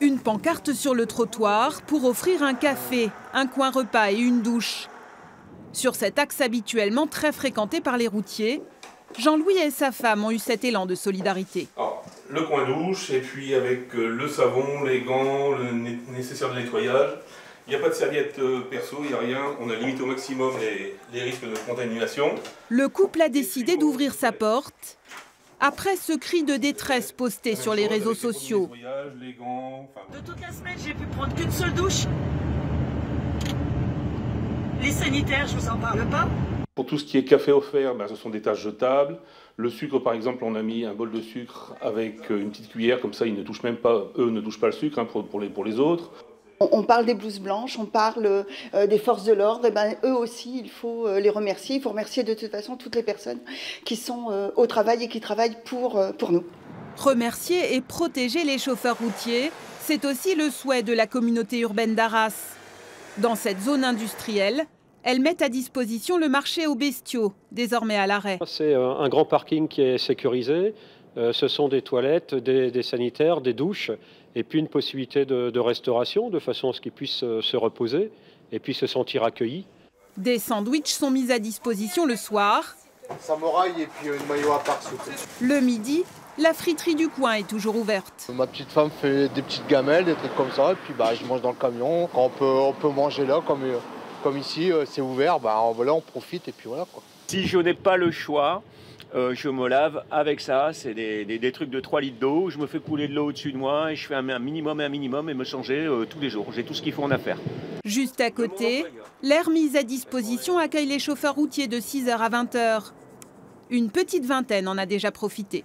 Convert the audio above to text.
Une pancarte sur le trottoir pour offrir un café, un coin repas et une douche. Sur cet axe habituellement très fréquenté par les routiers, Jean-Louis et sa femme ont eu cet élan de solidarité. Alors, le coin douche, et puis avec euh, le savon, les gants, le nécessaire de nettoyage. Il n'y a pas de serviette euh, perso, il n'y a rien. On a limité au maximum les, les risques de contamination. Le couple a décidé d'ouvrir sa porte après ce cri de détresse posté sur les réseaux sociaux. De toute la semaine, j'ai pu prendre qu'une seule douche. Les sanitaires, je vous en parle pas. Pour tout ce qui est café offert, ben, ce sont des tâches jetables. Le sucre, par exemple, on a mis un bol de sucre avec euh, une petite cuillère, comme ça, ils ne touchent même pas, eux ne touchent pas le sucre hein, pour, les, pour les autres. On parle des blouses blanches, on parle euh, des forces de l'ordre, et ben, eux aussi, il faut euh, les remercier. Il faut remercier de toute façon toutes les personnes qui sont au travail et qui travaillent pour, pour nous. Remercier et protéger les chauffeurs routiers, c'est aussi le souhait de la communauté urbaine d'Arras. Dans cette zone industrielle, elles mettent à disposition le marché aux bestiaux, désormais à l'arrêt. C'est euh, un grand parking qui est sécurisé. Euh, ce sont des toilettes, des, sanitaires, des douches, et puis une possibilité de, restauration, de façon à ce qu'ils puissent euh, se reposer et puis se sentir accueillis. Des sandwichs sont mis à disposition le soir. Samouraï et puis une maillot à part, Le midi, la friterie du coin est toujours ouverte. Ma petite femme fait des petites gamelles, des trucs comme ça, et puis bah, je mange dans le camion. on peut, on peut manger là, comme comme ici, euh, c'est ouvert, bah, voilà, on profite et puis voilà. Quoi. Si je n'ai pas le choix, euh, je me lave avec ça. C'est des, trucs de 3 litres d'eau. Je me fais couler de l'eau au-dessus de moi et je fais un, minimum et un minimum et me changer euh, tous les jours. J'ai tout ce qu'il faut en affaire. Juste à côté, l'air mise à disposition accueille les chauffeurs routiers de 6h à 20h. Une petite vingtaine en a déjà profité.